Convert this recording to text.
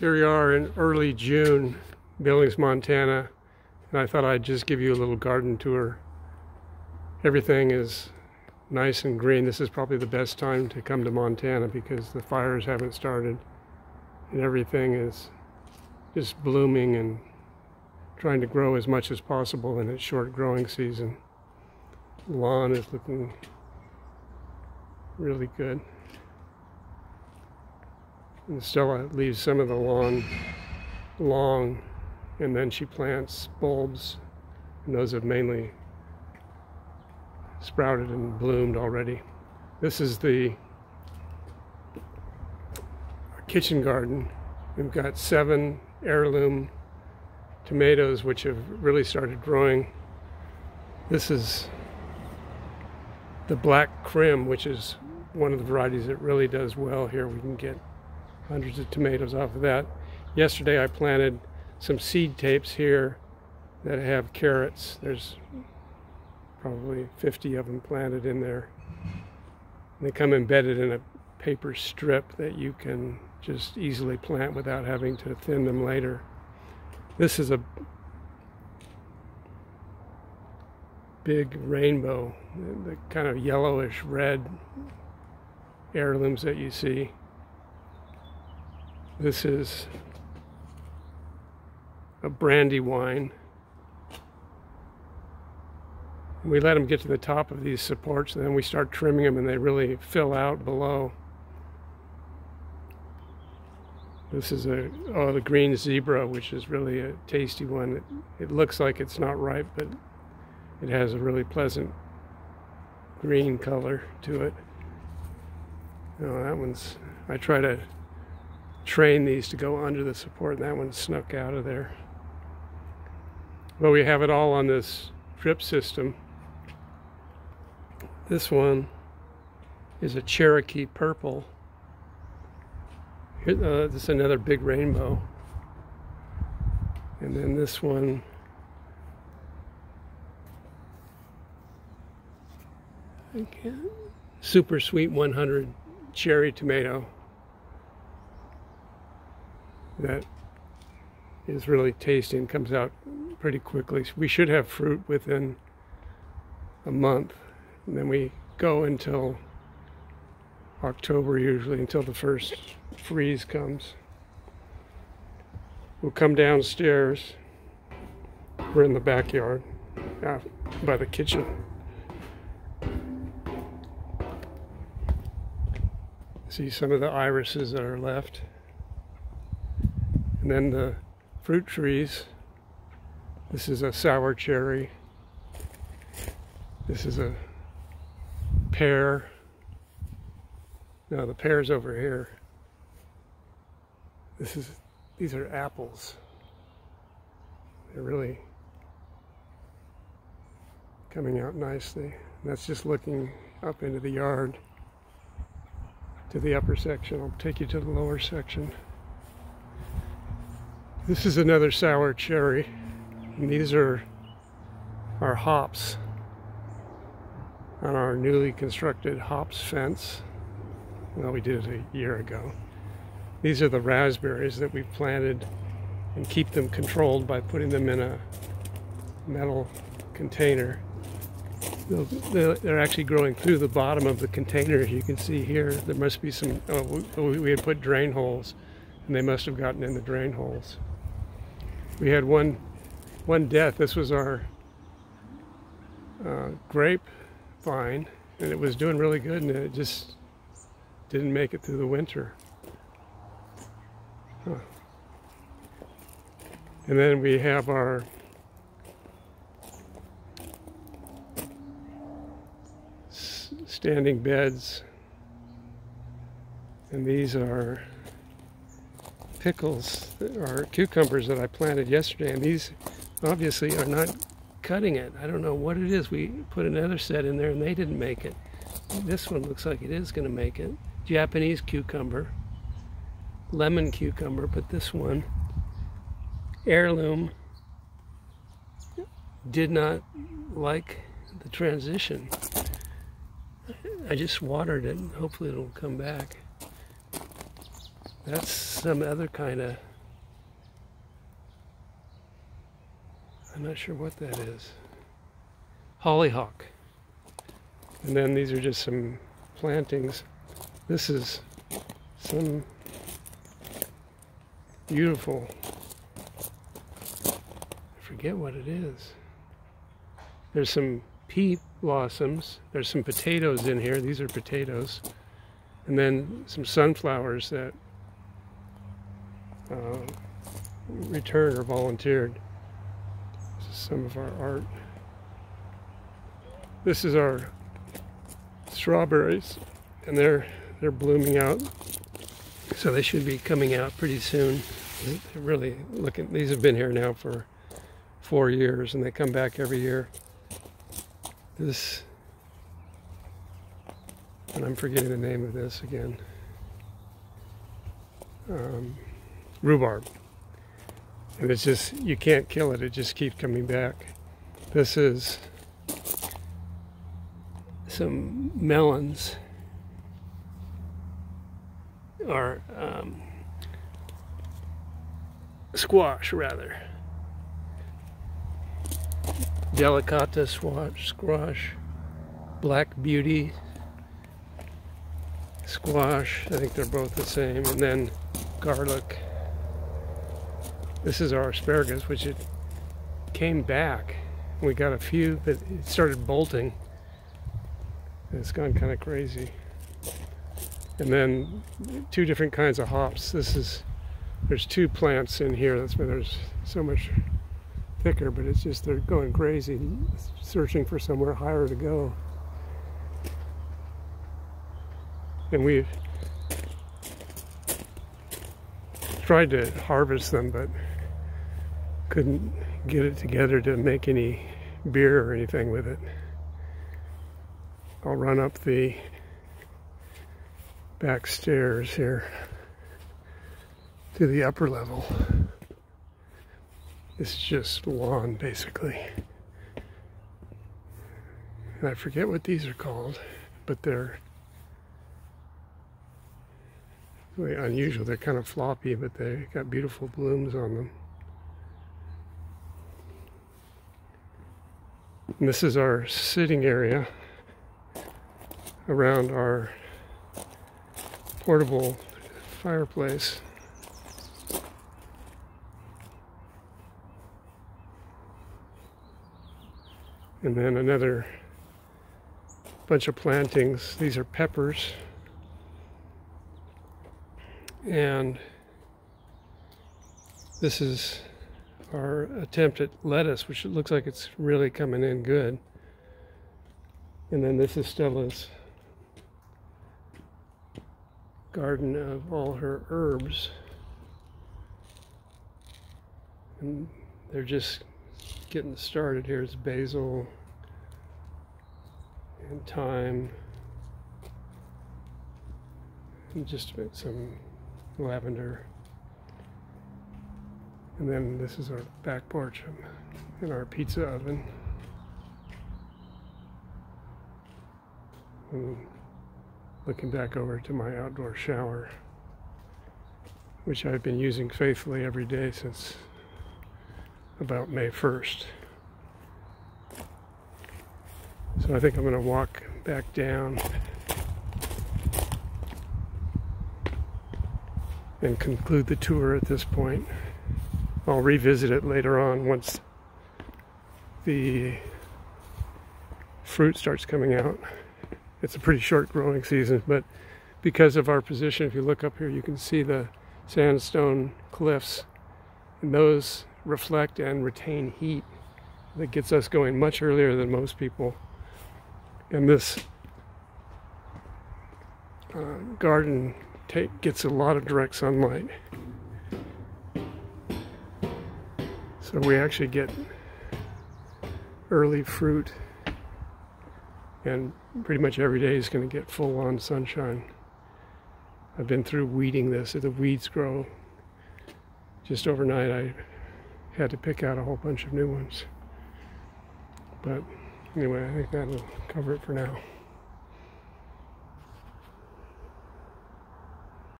Here we are in early June, Billings, Montana, and I thought I'd just give you a little garden tour. Everything is nice and green. This is probably the best time to come to Montana because the fires haven't started and everything is just blooming and trying to grow as much as possible in its short growing season. The lawn is looking really good. And Stella leaves some of the lawn long and then she plants bulbs and those have mainly sprouted and bloomed already. This is the kitchen garden. We've got seven heirloom tomatoes which have really started growing. This is the black Krim, which is one of the varieties that really does well here. We can get hundreds of tomatoes off of that. Yesterday I planted some seed tapes here that have carrots. There's probably 50 of them planted in there. They come embedded in a paper strip that you can just easily plant without having to thin them later. This is a big rainbow, the kind of yellowish red heirlooms that you see. This is a Brandywine. We let them get to the top of these supports and then we start trimming them and they really fill out below. This is a oh the green zebra, which is really a tasty one. It, it looks like it's not ripe, but it has a really pleasant green color to it. Oh, that one's I try to train these to go under the support, and that one snuck out of there. But we have it all on this drip system. This one is a Cherokee purple. Here, uh, this is another big rainbow. And then this one super sweet 100 cherry tomato that is really tasty and comes out pretty quickly. We should have fruit within a month. And then we go until October usually, until the first freeze comes. We'll come downstairs. We're in the backyard uh, by the kitchen. See some of the irises that are left. And then the fruit trees. This is a sour cherry. This is a pear. No, the pear's over here. This is, these are apples. They're really coming out nicely. And that's just looking up into the yard to the upper section. I'll take you to the lower section. This is another sour cherry. And these are our hops on our newly constructed hops fence. Well, we did it a year ago. These are the raspberries that we've planted and keep them controlled by putting them in a metal container. They're actually growing through the bottom of the container, as you can see here. There must be some, oh, we had put drain holes, and they must have gotten in the drain holes we had one one death. This was our uh, grape vine, and it was doing really good, and it just didn't make it through the winter. Huh. And then we have our standing beds, and these are pickles or cucumbers that I planted yesterday, and these obviously are not cutting it. I don't know what it is. We put another set in there and they didn't make it. This one looks like it is going to make it. Japanese cucumber, lemon cucumber, but this one, heirloom, did not like the transition. I just watered it. and Hopefully it'll come back. That's some other kind of, I'm not sure what that is. Hollyhock. And then these are just some plantings. This is some beautiful, I forget what it is. There's some pea blossoms. There's some potatoes in here. These are potatoes. And then some sunflowers that uh, returned or volunteered. This is some of our art. This is our strawberries, and they're they're blooming out, so they should be coming out pretty soon. They're really looking. These have been here now for four years, and they come back every year. This, and I'm forgetting the name of this again. Um, rhubarb. And it's just, you can't kill it, it just keeps coming back. This is some melons, or um, squash rather. Delicata squash, squash, black beauty squash. I think they're both the same. And then garlic. This is our asparagus, which it came back. We got a few, but it started bolting. It's gone kind of crazy. And then two different kinds of hops. This is, there's two plants in here. That's why there's so much thicker, but it's just they're going crazy, searching for somewhere higher to go. And we've tried to harvest them, but couldn't get it together to make any beer or anything with it. I'll run up the back stairs here to the upper level. It's just lawn basically. And I forget what these are called, but they're really unusual. They're kind of floppy, but they got beautiful blooms on them. And this is our sitting area around our portable fireplace. And then another bunch of plantings. These are peppers. And this is our attempt at lettuce, which looks like it's really coming in good. And then this is Stella's garden of all her herbs. And they're just getting started. Here's basil and thyme and just some lavender. And then this is our back porch and our pizza oven. And looking back over to my outdoor shower, which I've been using faithfully every day since about May 1st. So I think I'm going to walk back down and conclude the tour at this point. I'll revisit it later on once the fruit starts coming out. It's a pretty short growing season, but because of our position, if you look up here, you can see the sandstone cliffs, and those reflect and retain heat that gets us going much earlier than most people. And this uh, garden gets a lot of direct sunlight. So we actually get early fruit and pretty much every day is going to get full on sunshine. I've been through weeding this. The weeds grow just overnight. I had to pick out a whole bunch of new ones. But anyway, I think that'll cover it for now.